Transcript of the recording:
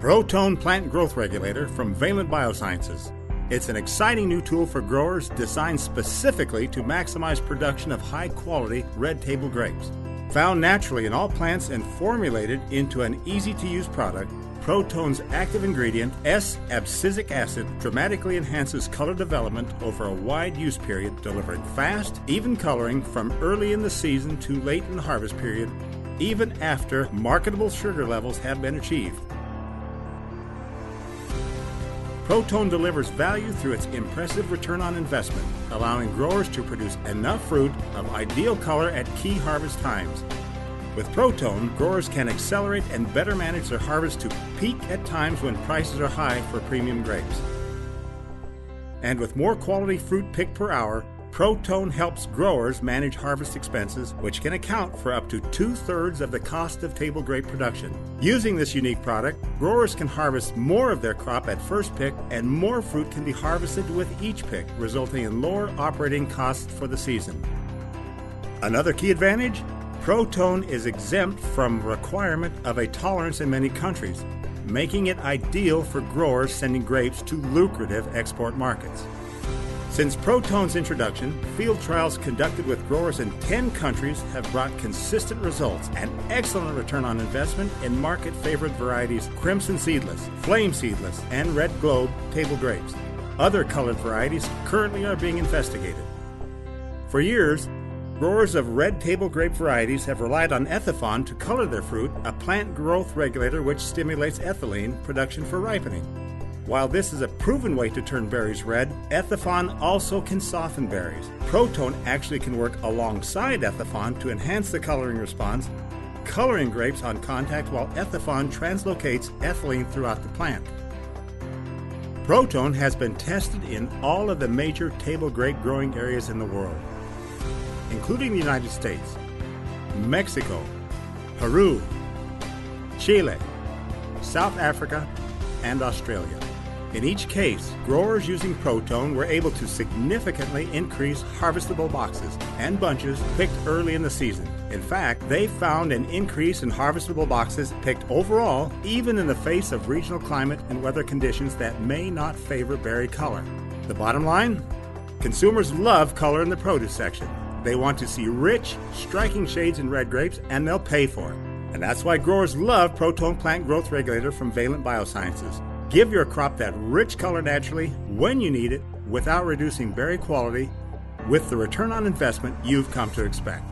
Protone Plant Growth Regulator from Valent Biosciences. It's an exciting new tool for growers designed specifically to maximize production of high quality red table grapes. Found naturally in all plants and formulated into an easy to use product, Protone's active ingredient, S abscisic acid, dramatically enhances color development over a wide use period, delivering fast, even coloring from early in the season to late in the harvest period, even after marketable sugar levels have been achieved. Protone delivers value through its impressive return on investment, allowing growers to produce enough fruit of ideal color at key harvest times. With Protone, growers can accelerate and better manage their harvest to peak at times when prices are high for premium grapes. And with more quality fruit picked per hour, Protone helps growers manage harvest expenses, which can account for up to two thirds of the cost of table grape production. Using this unique product, growers can harvest more of their crop at first pick, and more fruit can be harvested with each pick, resulting in lower operating costs for the season. Another key advantage Protone is exempt from requirement of a tolerance in many countries, making it ideal for growers sending grapes to lucrative export markets. Since Protone's introduction, field trials conducted with growers in 10 countries have brought consistent results and excellent return on investment in market favorite varieties Crimson Seedless, Flame Seedless, and Red Globe table grapes. Other colored varieties currently are being investigated. For years, growers of red table grape varieties have relied on Ethephon to color their fruit, a plant growth regulator which stimulates ethylene production for ripening. While this is a proven way to turn berries red, Ethephon also can soften berries. Protone actually can work alongside Ethephon to enhance the coloring response, coloring grapes on contact while Ethephon translocates ethylene throughout the plant. Protone has been tested in all of the major table grape growing areas in the world, including the United States, Mexico, Peru, Chile, South Africa, and Australia. In each case, growers using Protone were able to significantly increase harvestable boxes and bunches picked early in the season. In fact, they found an increase in harvestable boxes picked overall, even in the face of regional climate and weather conditions that may not favor berry color. The bottom line? Consumers love color in the produce section. They want to see rich, striking shades in red grapes, and they'll pay for it. And that's why growers love Protone Plant Growth Regulator from Valent Biosciences. Give your crop that rich color naturally when you need it without reducing berry quality with the return on investment you've come to expect.